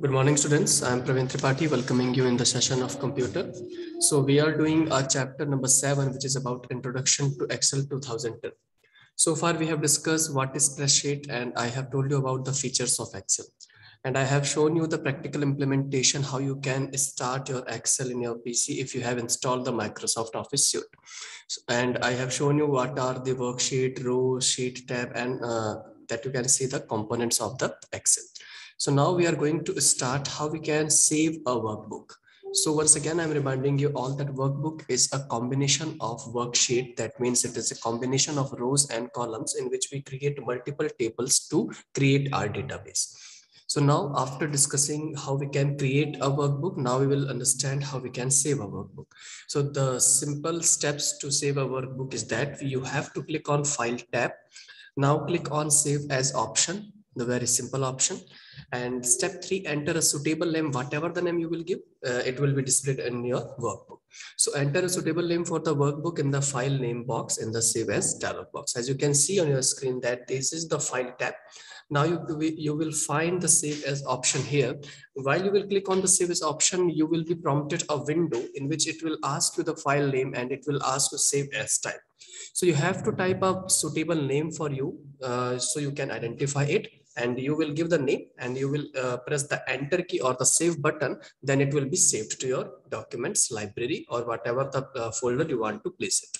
Good morning, students. I'm Praveen Tripathi, welcoming you in the session of computer. So we are doing our chapter number seven, which is about introduction to Excel 2010. So far, we have discussed what is spreadsheet, and I have told you about the features of Excel. And I have shown you the practical implementation, how you can start your Excel in your PC if you have installed the Microsoft Office suite. And I have shown you what are the worksheet, row, sheet tab, and uh, that you can see the components of the Excel. So now we are going to start how we can save a workbook. So once again, I'm reminding you all that workbook is a combination of worksheet. That means it is a combination of rows and columns in which we create multiple tables to create our database. So now after discussing how we can create a workbook, now we will understand how we can save a workbook. So the simple steps to save a workbook is that you have to click on file tab. Now click on save as option, the very simple option and step three, enter a suitable name, whatever the name you will give, uh, it will be displayed in your workbook. So enter a suitable name for the workbook in the file name box in the save as dialog box. As you can see on your screen that this is the file tab. Now you, you will find the save as option here. While you will click on the save as option, you will be prompted a window in which it will ask you the file name and it will ask you save as type. So you have to type a suitable name for you uh, so you can identify it and you will give the name and you will uh, press the enter key or the save button then it will be saved to your documents library or whatever the uh, folder you want to place it.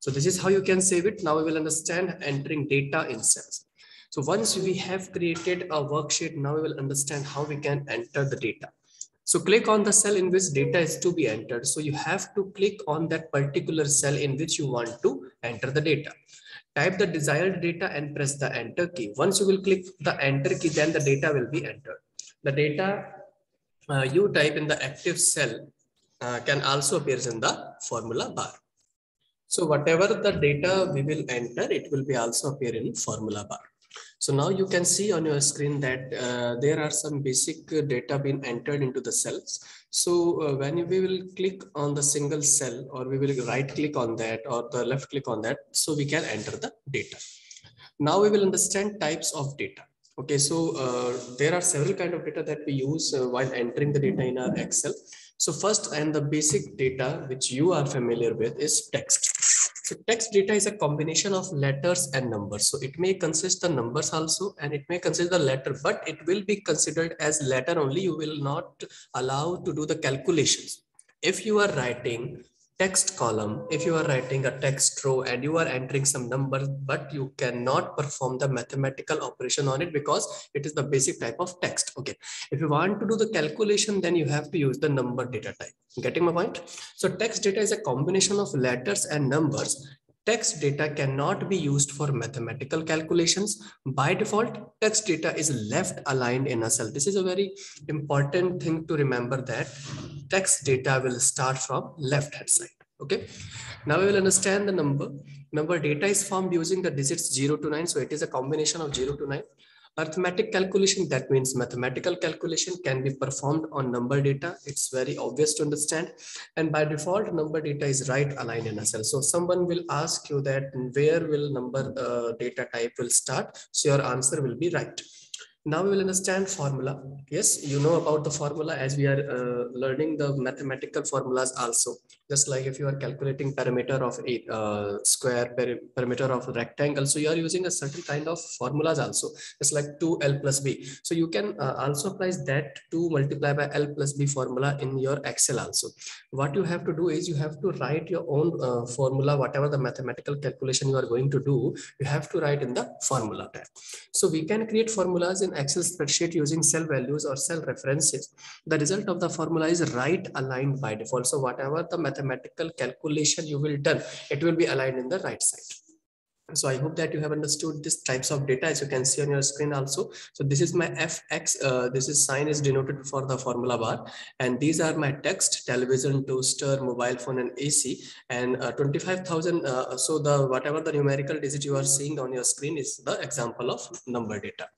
So this is how you can save it. Now we will understand entering data in cells so once we have created a worksheet now we will understand how we can enter the data. So click on the cell in which data is to be entered. So you have to click on that particular cell in which you want to enter the data type the desired data and press the enter key. Once you will click the enter key, then the data will be entered. The data uh, you type in the active cell uh, can also appear in the formula bar. So whatever the data we will enter, it will be also appear in formula bar. So now you can see on your screen that uh, there are some basic data being entered into the cells. So uh, when we will click on the single cell or we will right click on that or the left click on that, so we can enter the data. Now we will understand types of data. Okay, so uh, there are several kind of data that we use uh, while entering the data in our Excel. So first and the basic data which you are familiar with is text. So text data is a combination of letters and numbers. So it may consist the numbers also and it may consist the letter, but it will be considered as letter only. You will not allow to do the calculations. If you are writing text column, if you are writing a text row and you are entering some numbers, but you cannot perform the mathematical operation on it because it is the basic type of text. Okay. If you want to do the calculation, then you have to use the number data type. Getting my point? So text data is a combination of letters and numbers text data cannot be used for mathematical calculations. By default, text data is left aligned in a cell. This is a very important thing to remember that text data will start from left hand side. Okay. Now we will understand the number. Number data is formed using the digits 0 to 9. So it is a combination of 0 to 9. Arithmetic calculation, that means mathematical calculation can be performed on number data. It's very obvious to understand. And by default, number data is right aligned in a cell. So someone will ask you that where will number uh, data type will start. So your answer will be right. Now we will understand formula. Yes, you know about the formula as we are uh, learning the mathematical formulas also. Just like if you are calculating parameter of a uh, square, parameter of rectangle. So you are using a certain kind of formulas also. It's like 2L plus B. So you can uh, also apply that 2 multiply by L plus B formula in your Excel also. What you have to do is you have to write your own uh, formula, whatever the mathematical calculation you are going to do, you have to write in the formula tab. So we can create formulas in Excel spreadsheet using cell values or cell references, the result of the formula is right aligned by default. So whatever the mathematical calculation you will done, it will be aligned in the right side. So I hope that you have understood these types of data as you can see on your screen also. So this is my FX, uh, this is sign is denoted for the formula bar. And these are my text, television, toaster, mobile phone and AC and uh, 25,000. Uh, so the whatever the numerical digit you are seeing on your screen is the example of number data.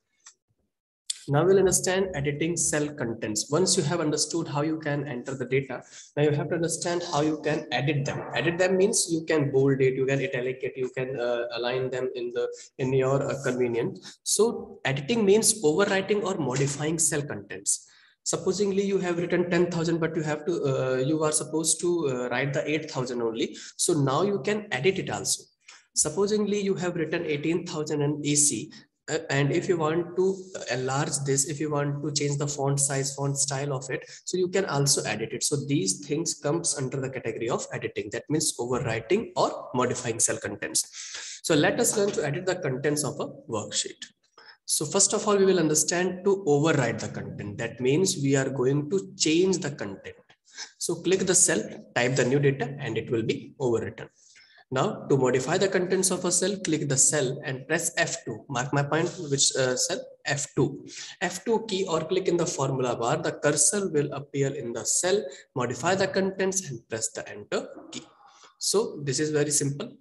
Now we'll understand editing cell contents. Once you have understood how you can enter the data, now you have to understand how you can edit them. Edit them means you can bold it, you can italic it, you can uh, align them in the in your uh, convenience. So editing means overwriting or modifying cell contents. supposingly you have written 10,000 but you have to uh, you are supposed to uh, write the 8,000 only so now you can edit it also supposingly you have written 18,000 in AC Uh, and if you want to uh, enlarge this if you want to change the font size font style of it so you can also edit it. So these things comes under the category of editing. That means overwriting or modifying cell contents. So let us learn to edit the contents of a worksheet. So first of all we will understand to overwrite the content. That means we are going to change the content. So click the cell type the new data and it will be overwritten now to modify the contents of a cell, click the cell and press F2. Mark my point, which uh, cell? F2. F2 key or click in the formula bar. The cursor will appear in the cell, modify the contents and press the enter key. So this is very simple.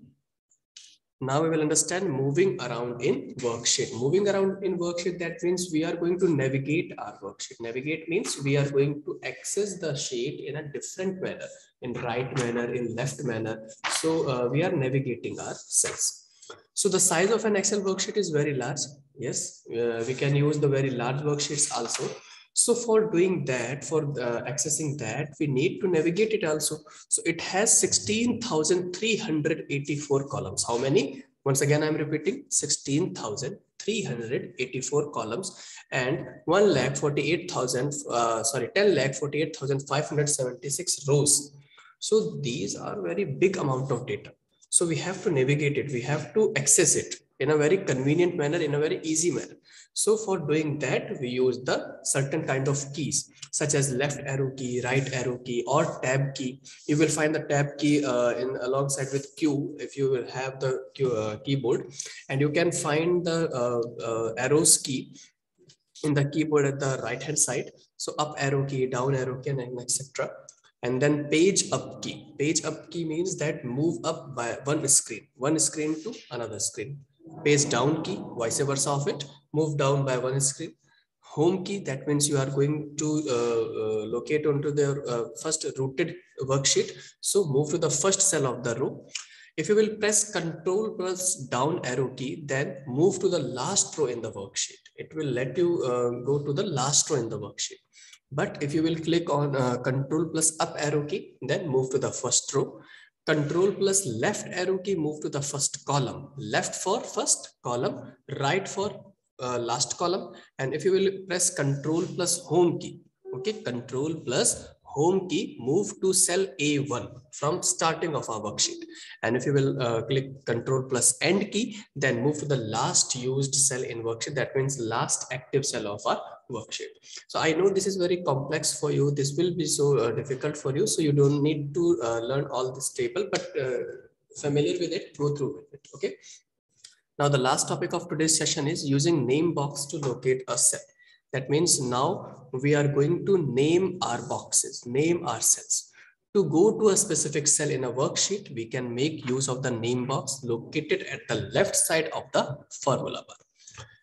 Now we will understand moving around in worksheet. Moving around in worksheet, that means we are going to navigate our worksheet. Navigate means we are going to access the sheet in a different manner, in right manner, in left manner. So uh, we are navigating our cells. So the size of an Excel worksheet is very large. Yes, uh, we can use the very large worksheets also. So for doing that, for uh, accessing that, we need to navigate it also. So it has 16,384 columns. How many? Once again, I'm repeating 16,384 columns and 1 lakh 48,000, uh, sorry, 10 lakh 48,576 rows. So these are very big amount of data. So we have to navigate it. We have to access it in a very convenient manner, in a very easy manner. So for doing that, we use the certain kind of keys, such as left arrow key, right arrow key, or tab key. You will find the tab key uh, in alongside with Q if you will have the Q, uh, keyboard, and you can find the uh, uh arrows key in the keyboard at the right hand side. So up arrow key, down arrow key, and etc. And then page up key. Page up key means that move up by one screen, one screen to another screen page down key, vice versa of it, move down by one screen. Home key, that means you are going to uh, uh, locate onto the uh, first rooted worksheet. So move to the first cell of the row. If you will press control plus down arrow key, then move to the last row in the worksheet. It will let you uh, go to the last row in the worksheet. But if you will click on uh, control plus up arrow key, then move to the first row. Control plus left arrow key move to the first column. Left for first column, right for uh, last column. And if you will press control plus home key, okay, control plus home key, move to cell A1 from starting of our worksheet. And if you will uh, click control plus end key, then move to the last used cell in worksheet. That means last active cell of our worksheet. So I know this is very complex for you. This will be so uh, difficult for you. So you don't need to uh, learn all this table, but uh, familiar with it, go through with it. Okay. Now the last topic of today's session is using name box to locate a cell. That means now we are going to name our boxes, name our cells. To go to a specific cell in a worksheet, we can make use of the name box located at the left side of the formula bar.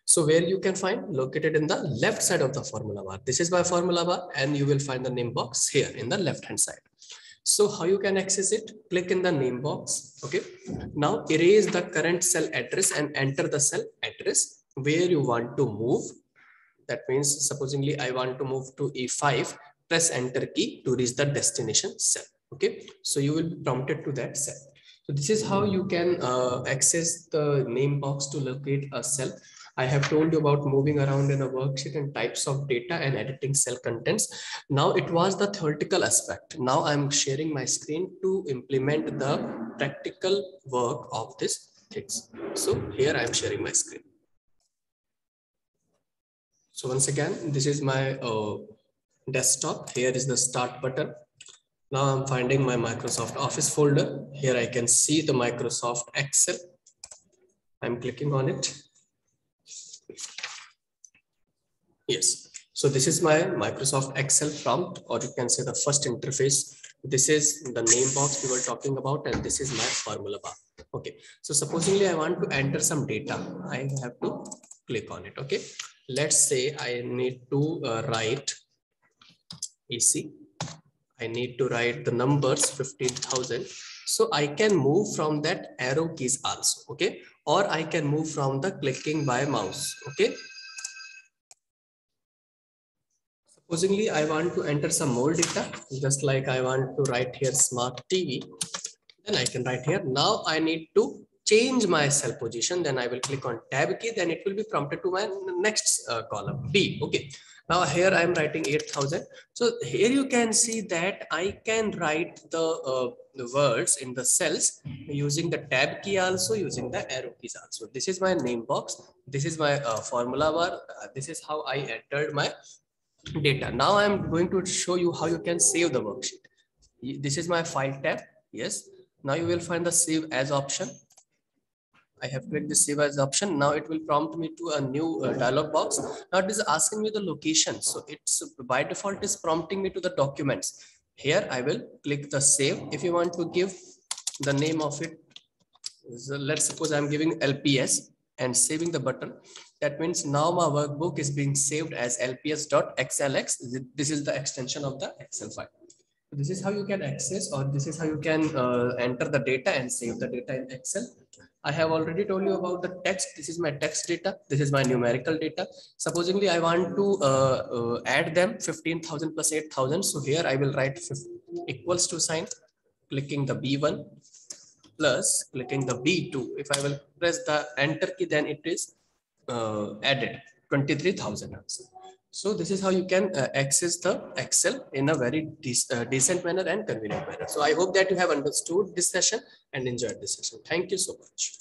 So where you can find located in the left side of the formula bar. This is my formula bar and you will find the name box here in the left hand side. So how you can access it? Click in the name box. Okay. Now erase the current cell address and enter the cell address where you want to move that means supposedly I want to move to E5, press enter key to reach the destination cell. Okay, so you will be prompted to that cell. So this is how you can uh, access the name box to locate a cell. I have told you about moving around in a worksheet and types of data and editing cell contents. Now it was the theoretical aspect. Now I'm sharing my screen to implement the practical work of this things. So here I'm sharing my screen. So once again, this is my uh, desktop. Here is the start button. Now I'm finding my Microsoft Office folder. Here I can see the Microsoft Excel. I'm clicking on it. Yes. So this is my Microsoft Excel prompt, or you can say the first interface. This is the name box we were talking about, and this is my formula bar. Okay. So supposedly I want to enter some data. I have to click on it. Okay let's say I need to uh, write AC. I need to write the numbers 15,000. So I can move from that arrow keys also. Okay. Or I can move from the clicking by mouse. Okay. Supposingly, I want to enter some more data, just like I want to write here smart TV. Then I can write here. Now I need to change my cell position. Then I will click on tab key. Then it will be prompted to my next uh, column B. Okay. Now here I am writing 8000. So here you can see that I can write the, uh, the words in the cells using the tab key also using the arrow keys also. This is my name box. This is my uh, formula bar. Uh, this is how I entered my data. Now I'm going to show you how you can save the worksheet. This is my file tab. Yes. Now you will find the save as option. I have clicked the save as option. Now it will prompt me to a new uh, dialog box. Now it is asking me the location. So it's by default is prompting me to the documents. Here I will click the save. If you want to give the name of it, so let's suppose I'm giving LPS and saving the button. That means now my workbook is being saved as lps.xlx. This is the extension of the Excel file. This is how you can access or this is how you can uh, enter the data and save the data in Excel. I have already told you about the text. This is my text data. This is my numerical data. Supposingly, I want to uh, uh, add them 15,000 plus 8,000. So here I will write equals to sign, clicking the B1 plus clicking the B2. If I will press the enter key, then it is uh, added 23,000 answer. So this is how you can uh, access the Excel in a very de uh, decent manner and convenient manner. So I hope that you have understood this session and enjoyed this session. Thank you so much.